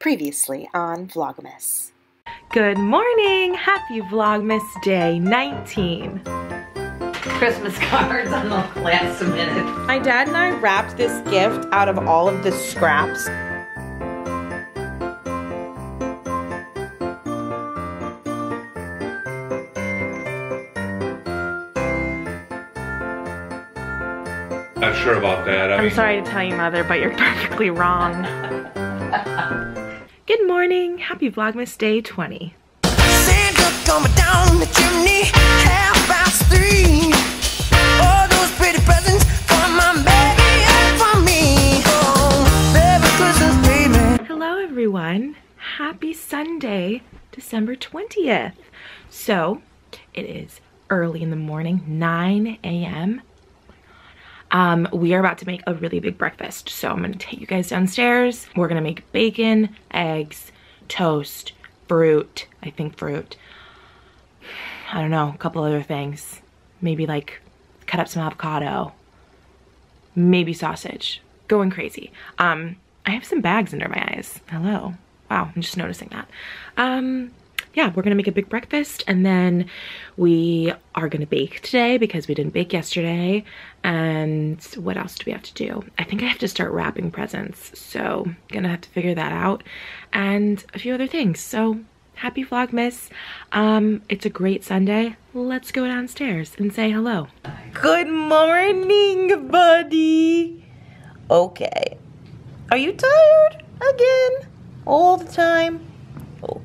Previously on Vlogmas. Good morning! Happy Vlogmas Day 19. Christmas cards on the last minute. My dad and I wrapped this gift out of all of the scraps. Not sure about that. I I'm mean, sorry to tell you, Mother, but you're perfectly wrong. Happy Vlogmas Day 20. Santa coming down the chimney, half past three. All those pretty presents for my baby and for me. Oh, Merry Christmas, baby. Hello, everyone. Happy Sunday, December 20th. So, it is early in the morning, 9 a.m. Um, we are about to make a really big breakfast. So I'm gonna take you guys downstairs. We're gonna make bacon, eggs, toast, fruit, I think fruit. I don't know, a couple other things. Maybe like cut up some avocado, maybe sausage. Going crazy. Um, I have some bags under my eyes. Hello. Wow, I'm just noticing that. Um, yeah, we're gonna make a big breakfast and then we are gonna bake today because we didn't bake yesterday. And what else do we have to do? I think I have to start wrapping presents. So gonna have to figure that out and a few other things. So happy Vlogmas. Um, it's a great Sunday. Let's go downstairs and say hello. Good morning, buddy. Okay. Are you tired again? All the time?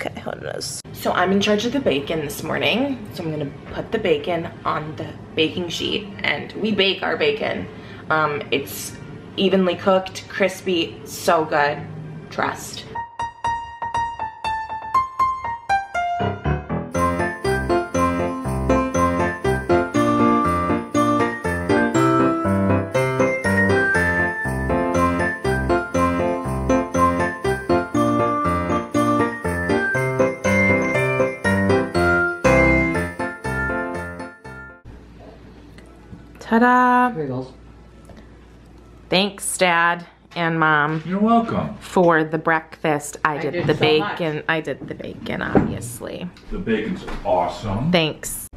Okay, goodness. So I'm in charge of the bacon this morning. So I'm gonna put the bacon on the baking sheet and we bake our bacon. Um, it's evenly cooked, crispy, so good. Trust. Ta-da! Wriggles. Thanks, Dad and Mom, You're welcome. for the breakfast. I did, did the so bacon. I did the bacon, obviously. The bacon's awesome. Thanks.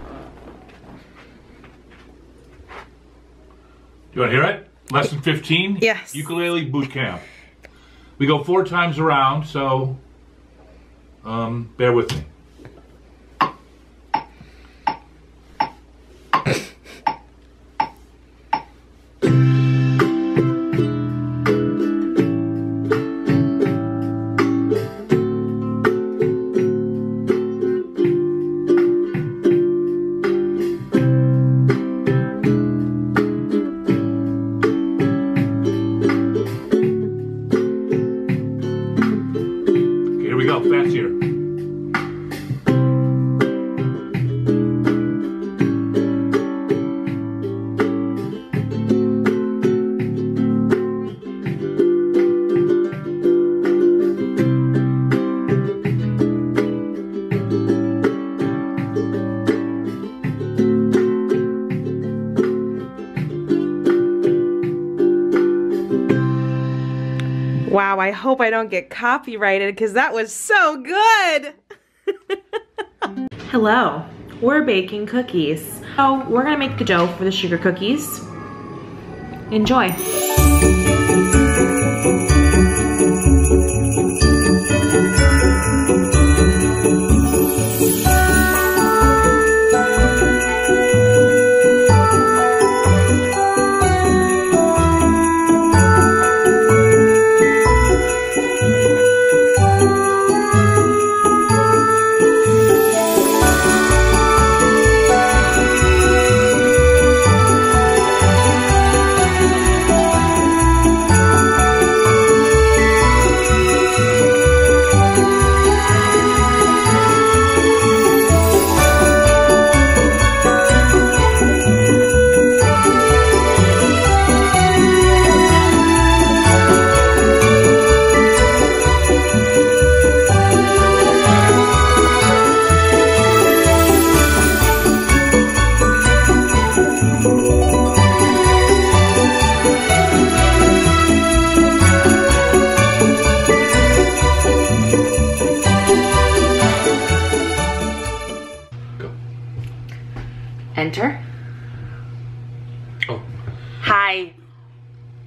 You want to hear it? Lesson 15? Yes. Ukulele boot camp. We go four times around, so um, bear with me. Go, fancier. Wow, I hope I don't get copyrighted because that was so good. Hello, we're baking cookies. So we're gonna make the dough for the sugar cookies. Enjoy.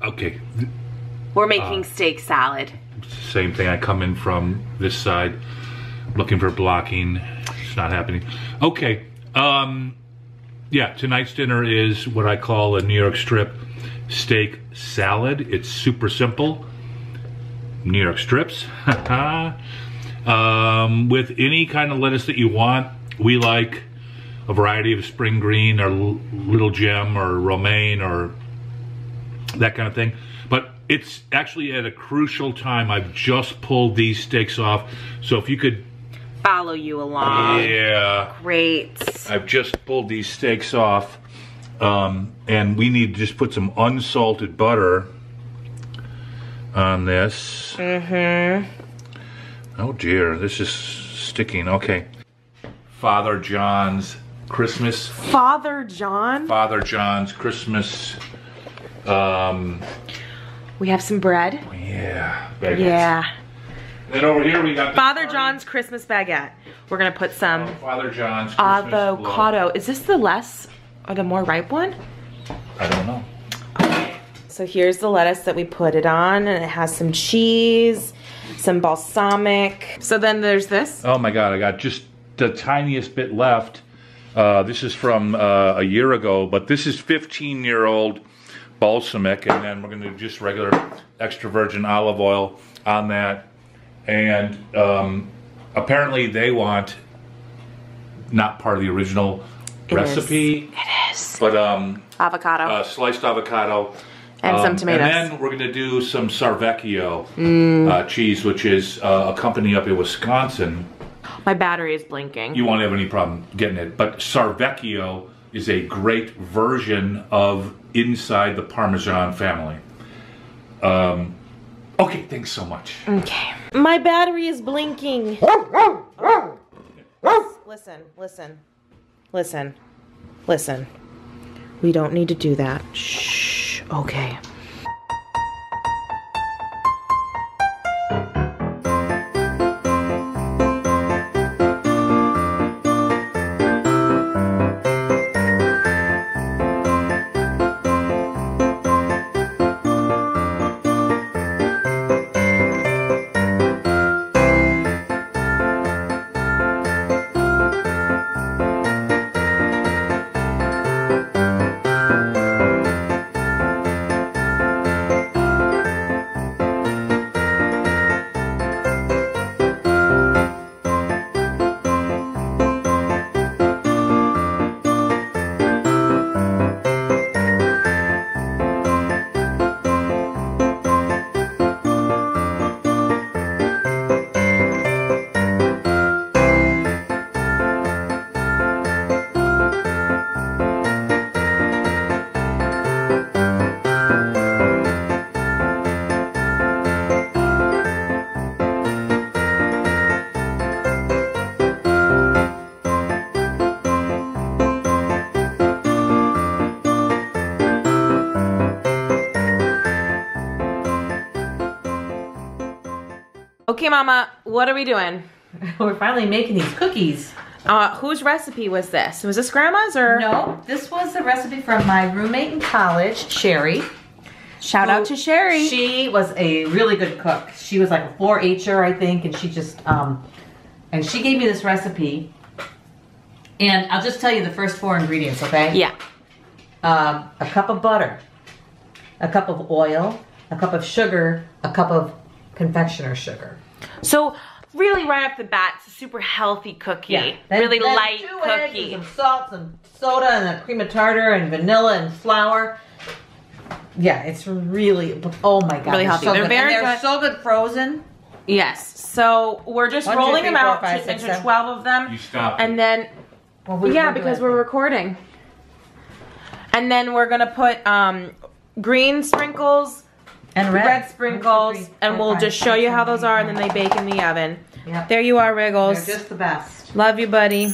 Okay. We're making steak salad. Same thing. I come in from this side, looking for blocking. It's not happening. Okay. Um, yeah, tonight's dinner is what I call a New York strip steak salad. It's super simple. New York strips. um, with any kind of lettuce that you want. We like a variety of spring green or little gem or romaine or that kind of thing. But it's actually at a crucial time. I've just pulled these steaks off. So if you could, Follow you along. yeah, Great. I've just pulled these steaks off. Um, and we need to just put some unsalted butter on this. Mm-hmm. Oh dear, this is sticking. Okay. Father John's Christmas. Father John. Father John's Christmas. Um, We have some bread. yeah. baguettes. Yeah. Then over here we got the Father. John's Christmas baguette. We're gonna put some Oh, Father John's Christmas avocado. Is this the less or the more ripe one? I don't know. So here's the lettuce that we put it on, and it has some cheese, some balsamic. So then there's this. Oh my God, I got just the tiniest bit left. Uh, this is from uh, a year ago, but this is 15 year old balsamic, and then we're going to do just regular extra virgin olive oil on that. And um, apparently, they want not part of the original It is. recipe, It is but um, avocado uh, sliced avocado. and some Um, tomatoes. Mm. And then we're going to do some Sarvecchio uh, cheese, which is uh, a company up in Wisconsin. My battery is blinking. You won't have any problem getting it. But Sarvecchio is a great version of inside the Parmesan family. Um, okay, thanks so much. okay. My battery is blinking. Listen, listen, listen, listen. We don't need to do that. Shh. Okay. Okay, Mama, what are we doing? We're finally making these cookies. Uh, whose recipe was this? Was this Grandma's or? No, this was the recipe from my roommate in college, Sherry. Shout out to Sherry. She was a really good cook. She was like a 4-H'er, I think, and she just um, and she gave me this recipe. And I'll just tell you the first four ingredients, okay? yeah. Um, a cup of butter, a cup of oil, a cup of sugar, a cup of confectioner sugar. So really, right off the bat, it's a super healthy cookie. Then- really then light two eggs cookie. and some salt, some soda, and a cream of tartar, and vanilla and flour. Yeah, it's really oh my god, Really they're healthy. So They're good. very and they're good. so good frozen. Yes. So we're just One, two, rolling three, them four, out five, to- six, into seven. 12 of them. You stop. And then, Well, we- yeah, we're because we're it. recording. And then we're gonna put um, green sprinkles, and red, red, sprinkles, three, and we'll just show you how those are, and then they bake in the oven. Yep. There you are, Riggles. They're just the best. Love you, buddy.